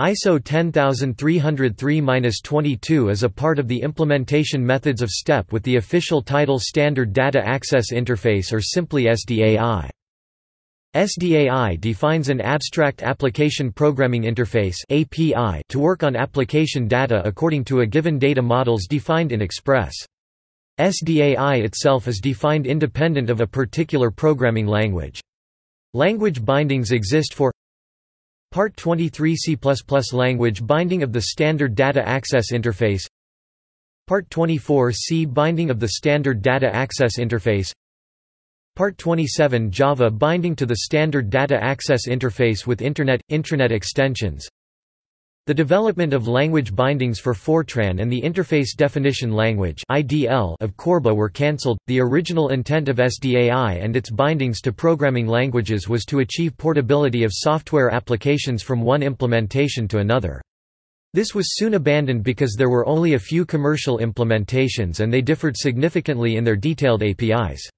ISO 10303-22 is a part of the implementation methods of STEP with the official title Standard Data Access Interface or simply SDAI. SDAI defines an abstract application programming interface (API) to work on application data according to a given data models defined in Express. SDAI itself is defined independent of a particular programming language. Language bindings exist for Part 23 C++ language binding of the Standard Data Access Interface. Part 24 C binding of the Standard Data Access Interface. Part 27 Java binding to the Standard Data Access Interface with Internet – Intranet extensions the development of language bindings for Fortran and the Interface Definition Language of Corba were cancelled. The original intent of SDAI and its bindings to programming languages was to achieve portability of software applications from one implementation to another. This was soon abandoned because there were only a few commercial implementations and they differed significantly in their detailed APIs.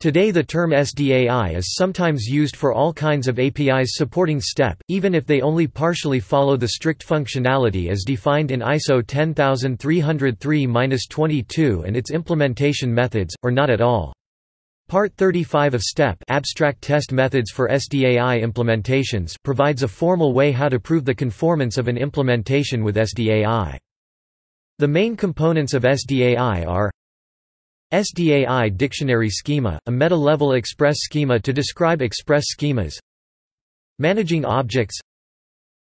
Today the term SDAI is sometimes used for all kinds of APIs supporting STEP, even if they only partially follow the strict functionality as defined in ISO 10303-22 and its implementation methods, or not at all. Part 35 of STEP Abstract Test Methods for SDAI Implementations provides a formal way how to prove the conformance of an implementation with SDAI. The main components of SDAI are SDAI Dictionary Schema, a meta-level express schema to describe express schemas. Managing objects.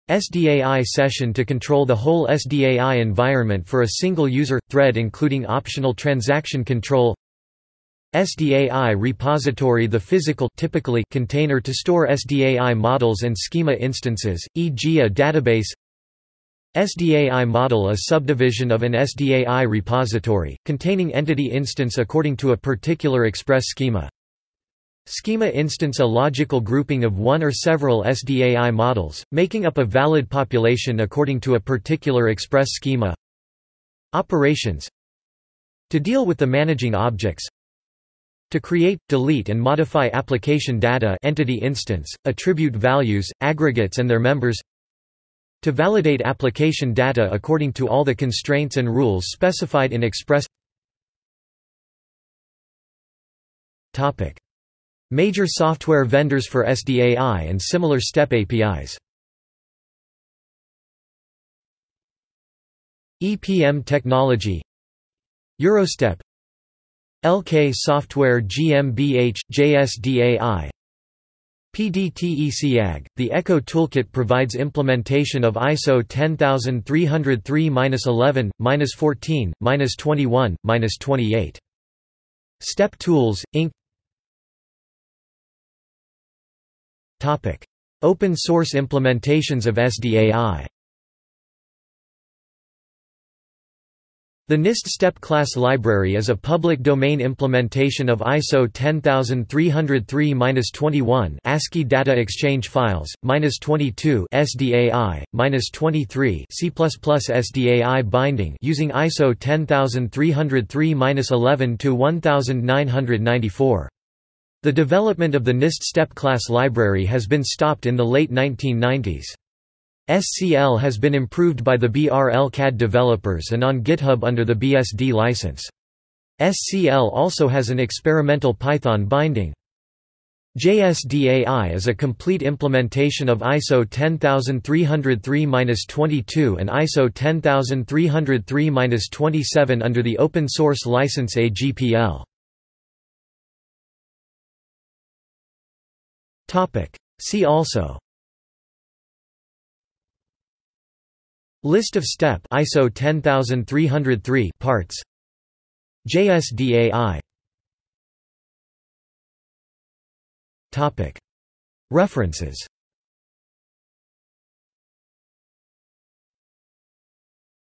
SDAI session to control the whole SDAI environment for a single user – thread including optional transaction control. SDAI repository the physical typically container to store SDAI models and schema instances, e.g. a database SDAI model a subdivision of an SDAI repository, containing entity instance according to a particular express schema. Schema instance a logical grouping of one or several SDAI models, making up a valid population according to a particular express schema. Operations To deal with the managing objects to create, delete and modify application data entity instance, attribute values, aggregates and their members to validate application data according to all the constraints and rules specified in Express. Major software vendors for SDAI and similar STEP APIs EPM Technology. Eurostep. LK Software GmbH, JSDAI PDTECAG, the ECHO toolkit provides implementation of ISO 10303-11, -14, -21, -28. Step Tools, Inc. Topic: Open source implementations of SDAI. The NIST STEP class library is a public domain implementation of ISO 10303-21 ASCII data exchange files, -22 SDAI, -23 C++ SDAI binding using ISO 10303-11 to 1994. The development of the NIST STEP class library has been stopped in the late 1990s. SCL has been improved by the BRL CAD developers and on GitHub under the BSD license. SCL also has an experimental Python binding. JSDAI is a complete implementation of ISO 10303-22 and ISO 10303-27 under the open source license AGPL. See also List of STEP ISO 10303 parts. JSDAI Topic. References